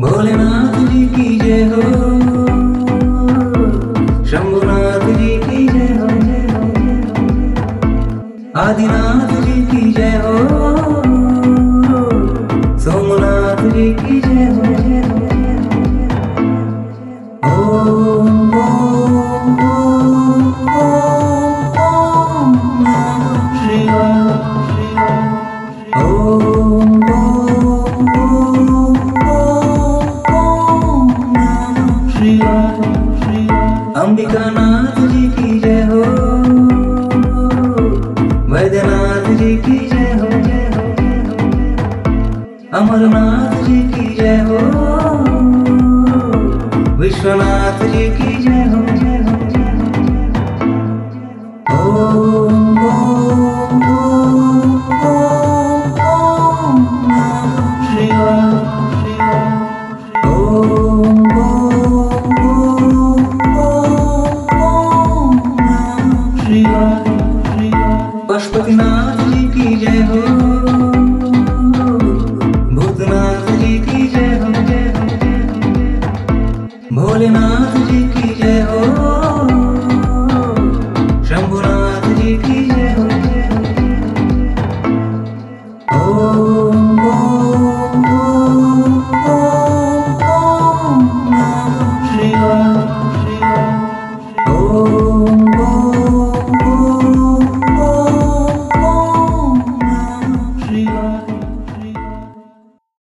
भोलेनाथ जी की जय हो शंभुनाथ जी की जय हो आदिनाथ जी की जय हो सोमनाथ जी की जय हो जय हो श्री अंबिका नाथ जी की जय हो। वैद्यनाथ जी की जय हो। जय हो अमरनाथ जी की जय हो। विश्वनाथ जी की जय हो। जय हो। जय हो। ओ पशुपतिनाथ जी की जय हो। भूतनाथ जी की जय हो। जय हो भोलेनाथ जी की जय हो।